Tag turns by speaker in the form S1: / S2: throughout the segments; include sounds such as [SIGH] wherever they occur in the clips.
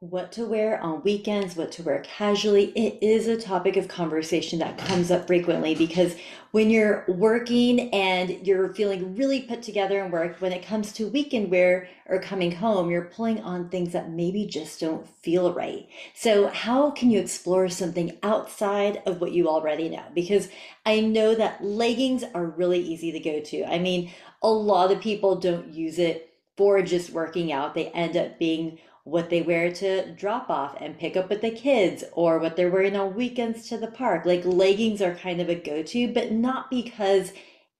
S1: what to wear on weekends, what to wear casually. It is a topic of conversation that comes up frequently because when you're working and you're feeling really put together in work, when it comes to weekend wear or coming home, you're pulling on things that maybe just don't feel right. So, how can you explore something outside of what you already know? Because I know that leggings are really easy to go to. I mean, a lot of people don't use it for just working out, they end up being what they wear to drop off and pick up with the kids or what they're wearing on weekends to the park. Like leggings are kind of a go to, but not because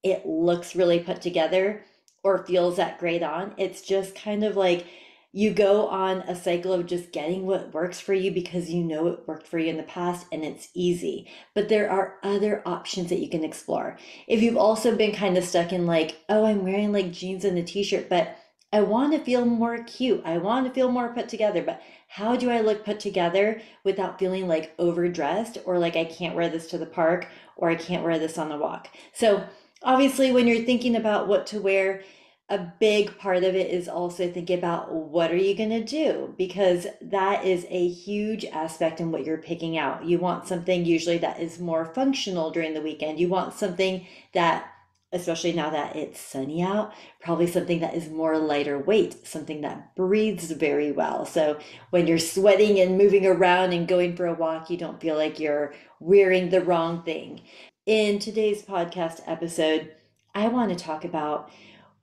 S1: it looks really put together or feels that great on. It's just kind of like you go on a cycle of just getting what works for you because you know it worked for you in the past and it's easy. But there are other options that you can explore. If you've also been kind of stuck in like, oh, I'm wearing like jeans and a t shirt, but I want to feel more cute. I want to feel more put together, but how do I look put together without feeling like overdressed or like I can't wear this to the park or I can't wear this on the walk? So, obviously, when you're thinking about what to wear, a big part of it is also thinking about what are you going to do because that is a huge aspect in what you're picking out. You want something usually that is more functional during the weekend. You want something that especially now that it's sunny out, probably something that is more lighter weight, something that breathes very well. So when you're sweating and moving around and going for a walk, you don't feel like you're wearing the wrong thing. In today's podcast episode, I want to talk about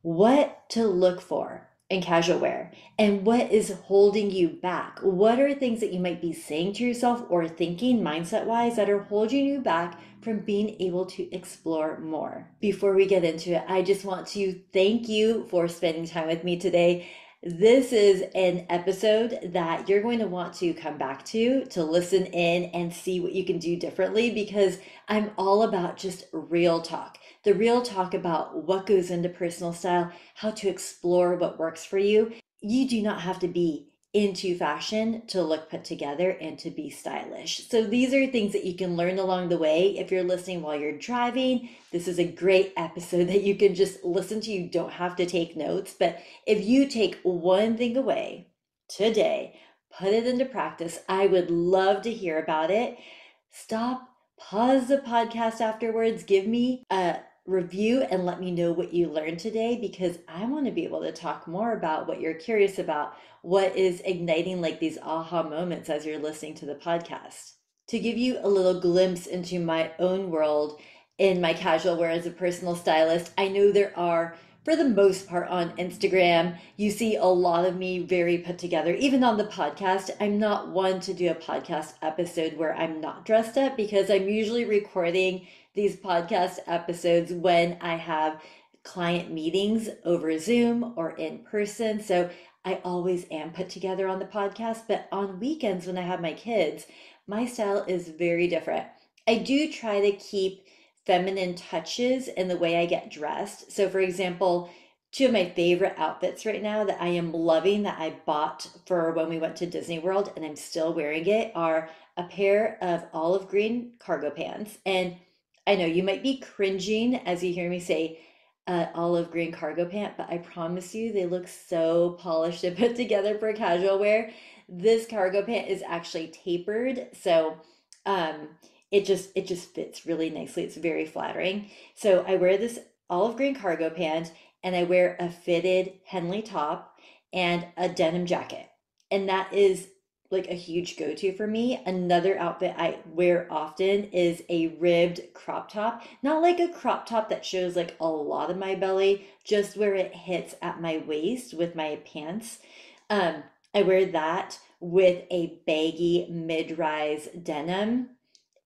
S1: what to look for in casual wear and what is holding you back. What are things that you might be saying to yourself or thinking mindset wise that are holding you back from being able to explore more. Before we get into it, I just want to thank you for spending time with me today. This is an episode that you're going to want to come back to to listen in and see what you can do differently because I'm all about just real talk. The real talk about what goes into personal style, how to explore what works for you. You do not have to be into fashion to look put together and to be stylish. So these are things that you can learn along the way. If you're listening while you're driving, this is a great episode [LAUGHS] that you can just listen to. You don't have to take notes, but if you take one thing away today, put it into practice, I would love to hear about it. Stop, pause the podcast afterwards, give me a review and let me know what you learned today because I want to be able to talk more about what you're curious about, what is igniting like these aha moments as you're listening to the podcast. To give you a little glimpse into my own world in my casual wear as a personal stylist, I know there are for the most part on Instagram. You see a lot of me very put together. Even on the podcast, I'm not one to do a podcast episode where I'm not dressed up because I'm usually recording these podcast episodes when I have client meetings over Zoom or in person. So I always am put together on the podcast, but on weekends when I have my kids, my style is very different. I do try to keep feminine touches in the way I get dressed. So, for example, two of my favorite outfits right now that I am loving that I bought for when we went to Disney World and I'm still wearing it are a pair of olive green cargo pants. And I know you might be cringing as you hear me say uh, olive green cargo pant, but I promise you they look so polished and put together for casual wear. This cargo pant is actually tapered, so um, it just it just fits really nicely. It's very flattering. So I wear this olive green cargo pant and I wear a fitted Henley top and a denim jacket. And that is like a huge go to for me. Another outfit I wear often is a ribbed crop top. Not like a crop top that shows like a lot of my belly, just where it hits at my waist with my pants. Um, I wear that with a baggy mid rise denim.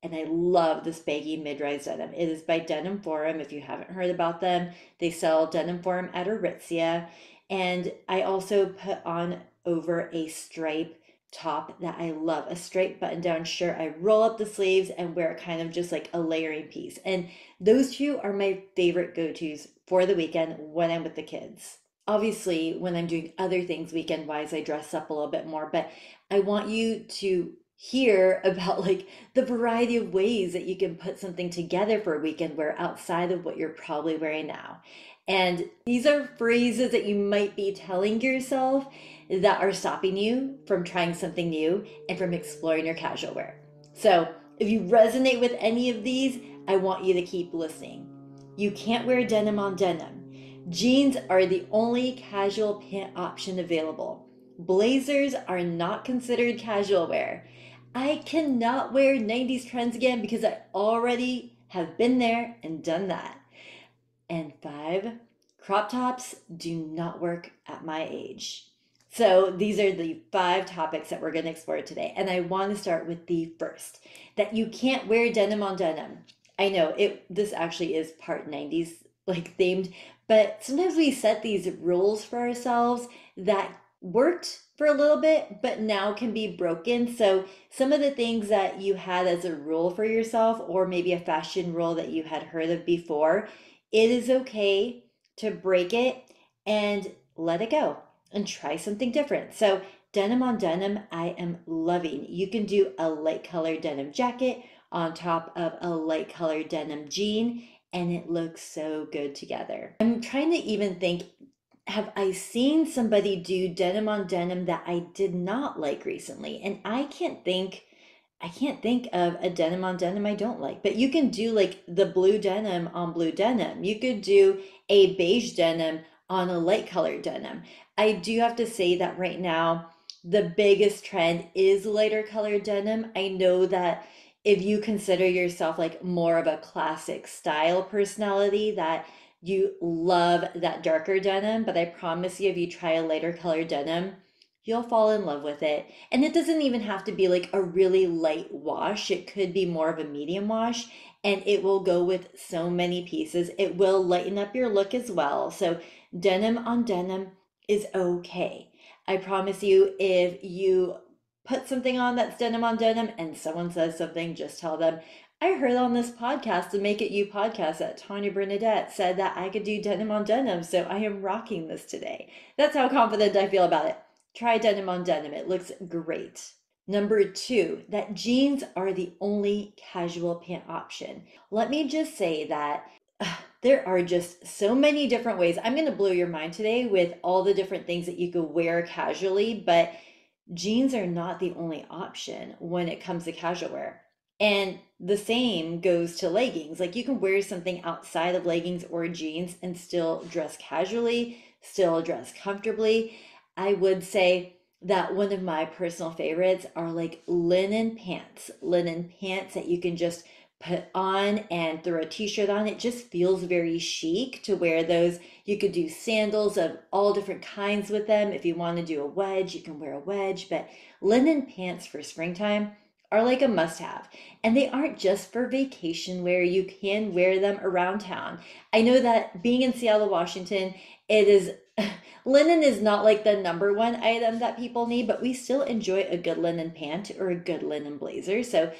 S1: And I love this baggy mid rise denim. It is by Denim Forum. If you haven't heard about them, they sell Denim Forum at Aritzia. And I also put on over a stripe top that I love, a straight button down shirt. I roll up the sleeves and wear kind of just like a layering piece. And those two are my favorite go tos for the weekend when I'm with the kids. Obviously, when I'm doing other things weekend wise, I dress up a little bit more, but I want you to hear [LAUGHS] about like the variety of ways that you can put something together for a weekend wear outside of what you're probably wearing now. And these are phrases that you might be telling yourself that are stopping you from trying something new and from exploring your casual wear. So, if you resonate with any of these, I want you to keep listening. You can't wear denim on denim. Jeans are the only casual pant option available. Blazers are not considered casual wear. I cannot wear 90s trends again because I already have been there and done that. And five, crop tops do not work at my age. So these are the five topics that we're going to explore today. And I want to start with the first that you can't wear denim on denim. I know it this actually is part 90s like themed, but sometimes we set these rules for ourselves that worked for a little bit, but now can be broken. So, some of the things that you had as a rule for yourself, or maybe a fashion rule that you had heard of before, it is okay to break it and let it go and try something different. So, denim on denim, I am loving. You can do a light colored denim jacket on top of a light colored denim jean, and it looks so good together. I'm trying to even think have I seen somebody do denim on denim that I did not like recently? And I can't think I can't think of a denim on denim I don't like. But you can do like the blue denim on blue denim. You could do a beige denim on a light colored denim. I do have to say that right now the biggest trend is lighter colored denim. I know that if you consider yourself like more of a classic style personality that you love that darker denim, but I promise you, if you try a lighter colored denim, you'll fall in love with it. And it doesn't even have to be like a really light wash, it could be more of a medium wash, and it will go with so many pieces. It will lighten up your look as well. So, denim on denim is okay. I promise you, if you put something on that's denim on denim and someone says something, just tell them, I heard on this podcast, the Make It You podcast, that Tannya Bernadette said that I could do denim on denim. So I am rocking this today. That's how confident I feel about it. Try denim on denim, it looks great. Number two, that jeans are the only casual pant option. Let me just say that uh, there are just so many different ways. I'm going to blow your mind today with all the different things that you could wear casually, but jeans are not the only option when it comes to casual wear. And the same goes to leggings. Like you can wear something outside of leggings or jeans and still dress casually, still dress comfortably. I would say that one of my personal favorites are like linen pants, linen pants that you can just put on and throw a t-shirt on. It just feels very chic to wear those. You could do sandals of all different kinds with them. If you want to do a wedge, you can wear a wedge, but linen pants for springtime are like a must have. And they aren't just for vacation wear, you can wear them around town. I know that being in Seattle, Washington, it is linen is not like the number one item that people need, but we still enjoy a good linen pant or a good linen blazer. So,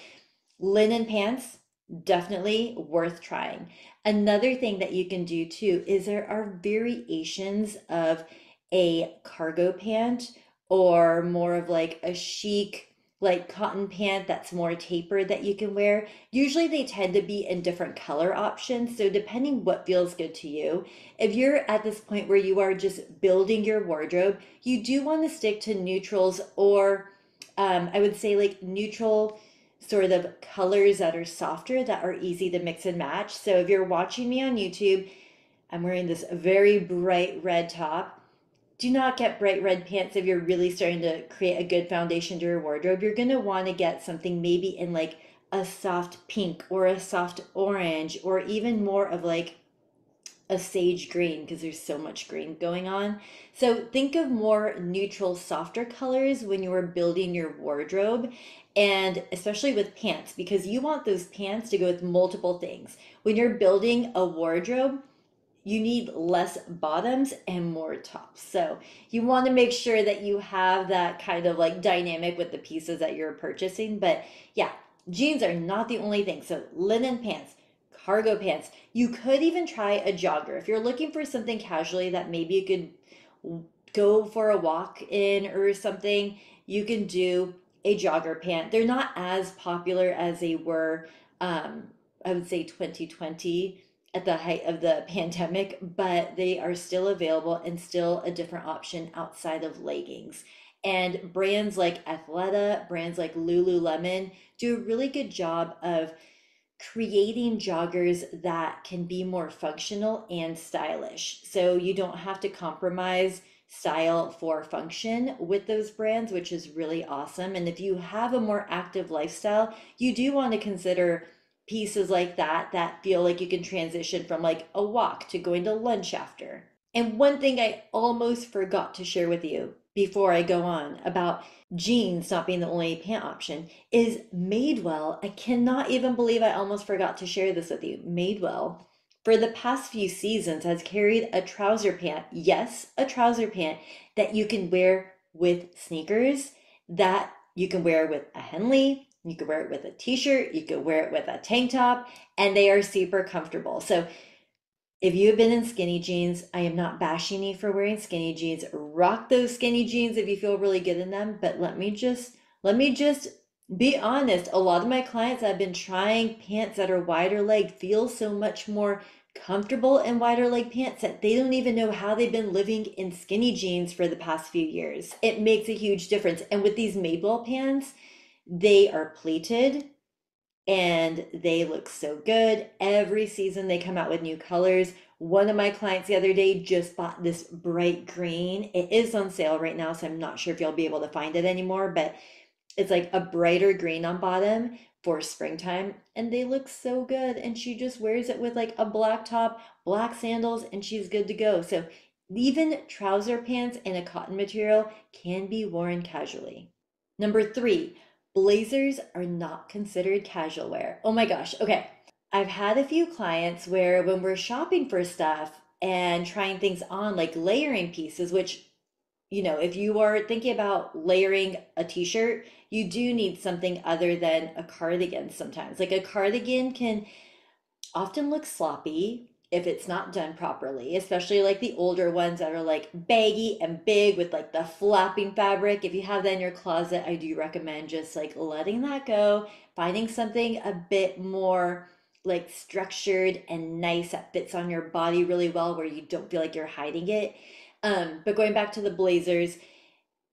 S1: linen pants, definitely worth trying. Another thing that you can do too is there are variations of a cargo pant or more of like a chic like cotton pant that's more tapered that you can wear. Usually they tend to be in different color options. So depending what feels good to you, if you're at this point where you are just building your wardrobe, you do want to stick to neutrals or um, I would say like neutral sort of colors that are softer that are easy to mix and match. So if you're watching me on YouTube, I'm wearing this very bright red top do not get bright red pants if you're really starting to create a good foundation to your wardrobe. You're going to want to get something maybe in like a soft pink or a soft orange or even more of like a sage green because there's so much green going on. So think of more neutral, softer colors when you are building your wardrobe and especially with pants because you want those pants to go with multiple things. When you're building a wardrobe, you need less bottoms and more tops. So you want to make sure that you have that kind of like dynamic with the pieces that you're purchasing. But yeah, jeans are not the only thing. So linen pants, cargo pants. You could even try a jogger. If you're looking for something casually that maybe you could go for a walk in or something, you can do a jogger pant. They're not as popular as they were um I would say 2020 at the height of the pandemic, but they are still available and still a different option outside of leggings. And brands like Athleta, brands like Lululemon do a really good job of creating joggers that can be more functional and stylish. So you don't have to compromise style for function with those brands, which is really awesome. And if you have a more active lifestyle, you do want to consider pieces like that that feel like you can transition from like a walk to going to lunch after. And one thing I almost forgot to share with you before I go on about jeans not being the only pant option is Madewell. I cannot even believe I almost forgot to share this with you. Madewell for the past few seasons has carried a trouser pant, yes, a trouser pant that you can wear with sneakers, that you can wear with a Henley, you could wear it with a t-shirt, you could wear it with a tank top, and they are super comfortable. So if you have been in skinny jeans, I am not bashing you for wearing skinny jeans. Rock those skinny jeans if you feel really good in them, but let me just let me just be honest, a lot of my clients I've been trying pants that are wider leg feel so much more comfortable in wider leg pants that they don't even know how they've been living in skinny jeans for the past few years. It makes a huge difference. And with these Madewell pants, they are pleated and they look so good. Every season they come out with new colors. One of my clients the other day just bought this bright green. It is on sale right now, so I'm not sure if you'll be able to find it anymore, but it's like a brighter green on bottom for springtime and they look so good and she just wears it with like a black top black sandals and she's good to go so even trouser pants in a cotton material can be worn casually number three blazers are not considered casual wear oh my gosh okay i've had a few clients where when we're shopping for stuff and trying things on like layering pieces which you know, if you are thinking about layering a t-shirt, you do need something other than a cardigan sometimes. Like a cardigan can often look sloppy if it's not done properly, especially like the older ones that are like baggy and big with like the flapping fabric. If you have that in your closet, I do recommend just like letting that go, finding something a bit more like structured and nice that fits on your body really well where you don't feel like you're hiding it um, but going back to the blazers,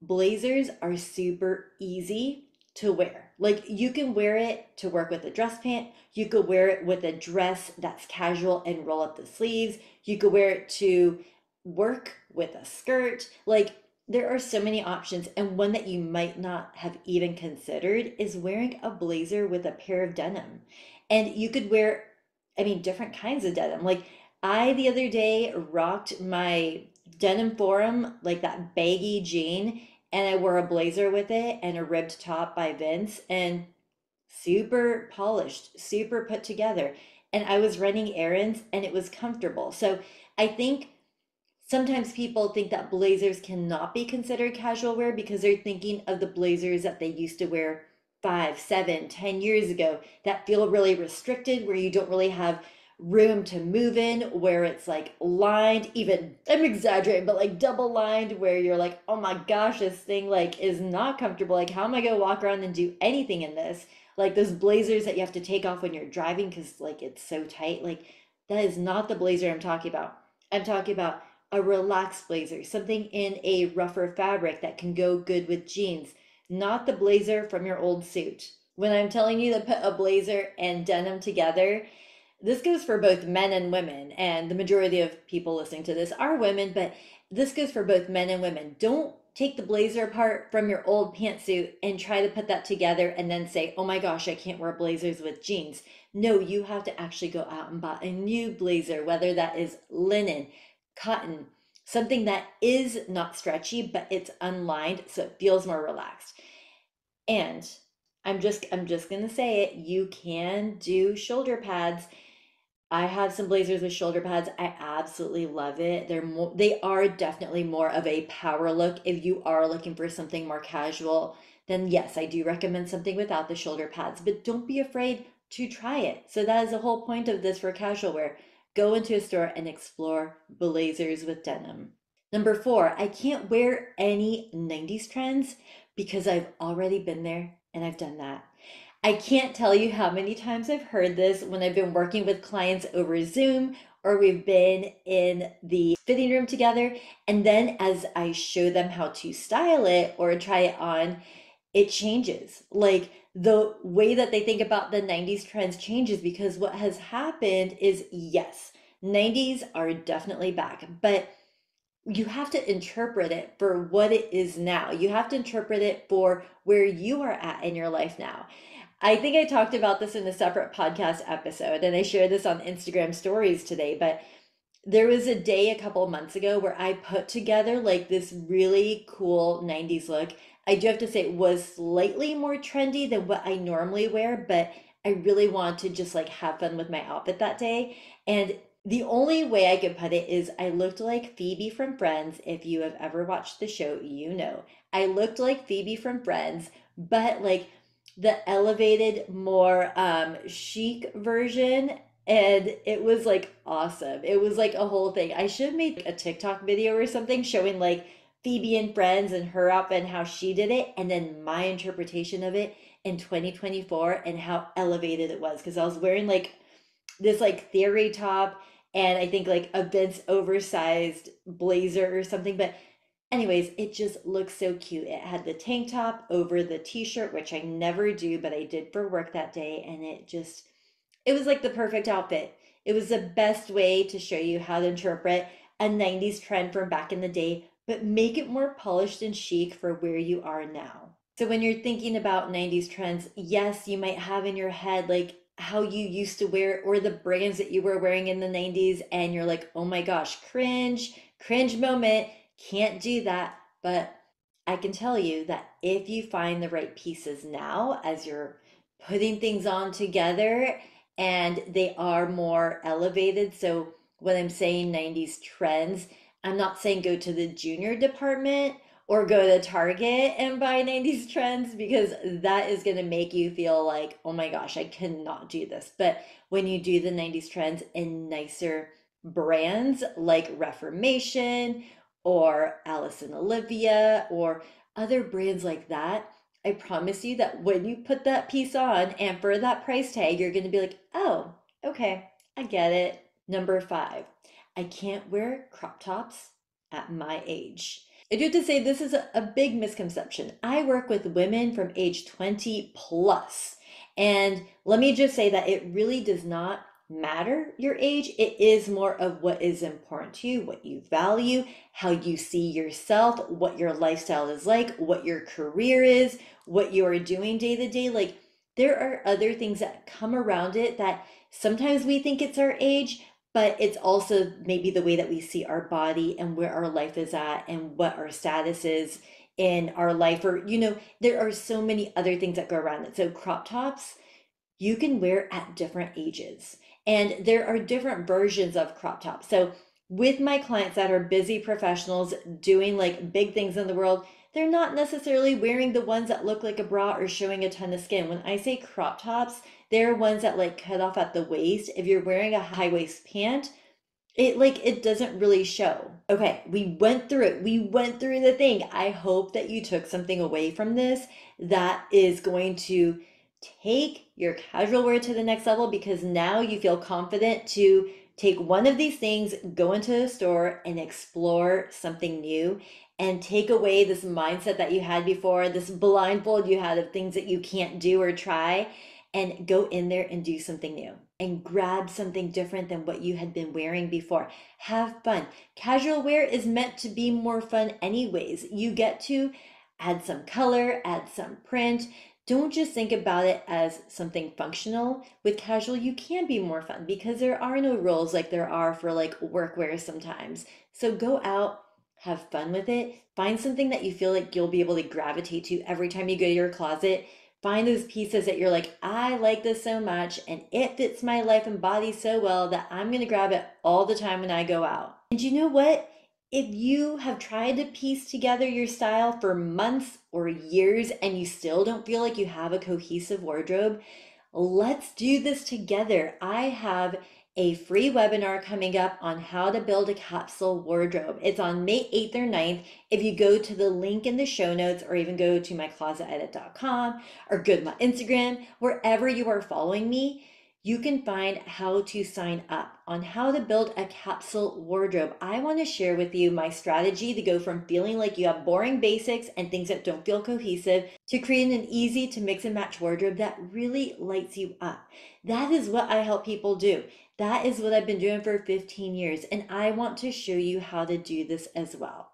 S1: blazers are super easy to wear. Like you can wear it to work with a dress pant. You could wear it with a dress that's casual and roll up the sleeves. You could wear it to work with a skirt. Like there are so many options. And one that you might not have even considered is wearing a blazer with a pair of denim. And you could wear, I mean, different kinds of denim. Like I the other day rocked my denim forum, like that baggy jean, and I wore a blazer with it and a ribbed top by Vince and super polished, super put together. And I was running errands and it was comfortable. So I think sometimes people think that blazers cannot be considered casual wear because they're thinking of the blazers that they used to wear five, seven, ten years ago that feel really restricted, where you don't really have room to move in where it's like lined even i'm exaggerating but like double lined where you're like oh my gosh this thing like is not comfortable. Like how am i gonna walk around and do anything in this? Like those blazers that you have to take off when you're driving because like it's so tight like that is not the blazer i'm talking about. I'm talking about a relaxed blazer something in a rougher fabric that can go good with jeans not the blazer from your old suit. When i'm telling you to put a blazer and denim together this goes for both men and women, and the majority of people listening to this are women, but this goes for both men and women. Don't take the blazer apart from your old pantsuit and try to put that together and then say, oh my gosh, I can't wear blazers with jeans. No, you have to actually go out and buy a new blazer, whether that is linen, cotton, something that is not stretchy, but it's unlined so it feels more relaxed. And I'm just I'm just to say it, you can do shoulder pads I have some blazers with shoulder pads. I absolutely love it. They're more they are definitely more of a power look. If you are looking for something more casual, then yes, I do recommend something without the shoulder pads, but don't be afraid to try it. So that is the whole point of this for casual wear. Go into a store and explore blazers with denim. Number 4, I can't wear any 90s trends because I've already been there and I've done that. I can't tell you how many times I've heard this when I've been working with clients over Zoom or we've been in the fitting room together. And then as I show them how to style it or try it on, it changes. Like the way that they think about the 90s trends changes because what has happened is yes, 90s are definitely back, but you have to interpret it for what it is now. You have to interpret it for where you are at in your life now. I think I talked about this in a separate podcast episode and I shared this on Instagram stories today, but there was a day a couple months ago where I put together like this really cool 90s look. I do have to say it was slightly more trendy than what I normally wear, but I really wanted to just like have fun with my outfit that day. And the only way I could put it is I looked like Phoebe from Friends. If you have ever watched the show, you know. I looked like Phoebe from Friends, but like the elevated, more um, chic version. And it was like awesome. It was like a whole thing. I should made a TikTok video or something showing like Phoebe and Friends and her outfit and how she did it, and then my interpretation of it in 2024 and how elevated it was. Because I was wearing like this like theory top and I think like a Vince oversized blazer or something. But anyways, it just looks so cute. It had the tank top over the t-shirt, which I never do, but I did for work that day, and it just it was like the perfect outfit. It was the best way to show you how to interpret a 90s trend from back in the day, but make it more polished and chic for where you are now. So when you're thinking about 90s trends, yes, you might have in your head like how you used to wear or the brands that you were wearing in the 90s and you're like, "Oh my gosh, cringe, cringe moment, can't do that." But I can tell you that if you find the right pieces now as you're putting things on together and they are more elevated, so when I'm saying 90s trends, I'm not saying go to the junior department or go to Target and buy [LAUGHS] 90s trends because that is going to make you feel like, oh my gosh, I cannot do this. But when you do the 90s trends in nicer brands like Reformation or Alice and Olivia or other brands like that, I promise you that when you put that piece on and for that price tag, you're going to be like, oh, okay, I get it. Number five, I can't wear crop tops at my age. I do have to say this is a, a big misconception. I work with women from age 20 plus, and let me just say that it really does not matter your age. It is more of what is important to you, what you value, how you see yourself, what your lifestyle is like, what your career is, what you are doing day to day. Like there are other things that come around it that sometimes we think it's our age, but it's also maybe the way that we see our body and where our life is at and what our status is in our life or you know there are so many other things that go around it so crop tops you can wear at different ages and there are different versions of crop tops so with my clients that are busy professionals doing like big things in the world they're not necessarily wearing the ones that look like a bra or showing a ton of skin when i say crop tops they're ones that like cut off at the waist. If you're wearing a high waist pant, it like it doesn't really show. Okay, we went through it. We went through the thing. I hope that you took something away from this that is going to take your casual wear to the next level because now you feel confident to take one of these things, go into the store and explore something new and take away this mindset that you had before, this blindfold you had of things that you can't do or try and go in there and do something new and grab something different than what you had been wearing before. Have fun. Casual wear is meant to be more fun, anyways. You get to add some color, add some print. Don't just think about it as something functional. With casual, you can be more fun because there are no rules like there are for like workwear sometimes. So go out, have fun with it. Find something that you feel like you'll be able to gravitate to every time you go to your closet find those pieces that you're like, I like this so much and it fits my life and body so well that I'm to grab it all the time when I go out. And you know what? If you have tried to piece together your style for months or years and you still don't feel like you have a cohesive wardrobe, let's do this together. I have a free webinar coming up on how to build a capsule wardrobe. It's on May 8th or 9th. If you go to the link in the show notes or even go to myclosetedit.com or go to my Instagram, wherever you are following me, you can find how to sign up on how to build a capsule wardrobe. I want to share with you my strategy to go from feeling like you have boring basics and things that don't feel cohesive to creating an easy to mix and match wardrobe that really lights you up. That is what I help people do. That is what I've been doing for 15 years, and I want to show you how to do this as well.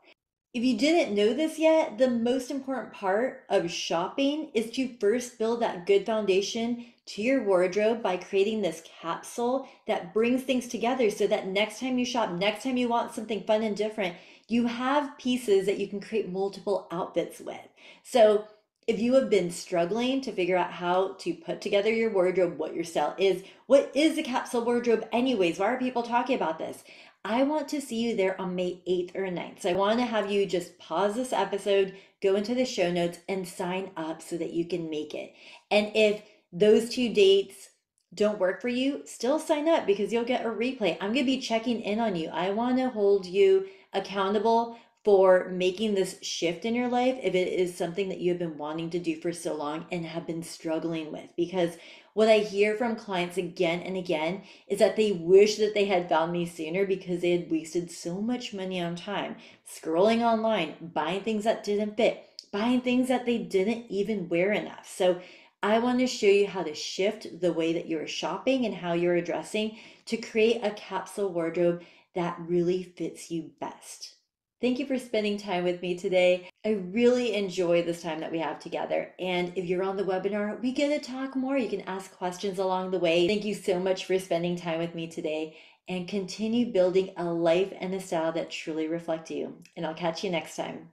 S1: If you didn't know this yet, the most important part of shopping is to first build that good foundation to your wardrobe by creating this capsule that brings things together so that next time you shop, next time you want something fun and different, you have pieces that you can create multiple outfits with. So, if you have been struggling to figure out how to put together your wardrobe, what your style is, what is a capsule wardrobe, anyways? Why are people talking about this? I want to see you there on May 8th or 9th. So I want to have you just pause this episode, go into the show notes, and sign up so that you can make it. And if those two dates don't work for you, still sign up because you'll get a replay. I'm going to be checking in on you. I want to hold you accountable for making this shift in your life if it is something that you have been wanting to do for so long and have been struggling with. Because what I hear from clients again and again is that they wish that they had found me sooner because they had wasted so much money on time scrolling online, buying things that didn't fit, buying things that they didn't even wear enough. So I want to show you how to shift the way that you're shopping and how you're addressing to create a capsule wardrobe that really fits you best. Thank you for spending time with me today. I really enjoy this time that we have together. And if you're on the webinar, we get to talk more. You can ask questions along the way. Thank you so much for spending time with me today and continue building a life and a style that truly reflect you. And I'll catch you next time.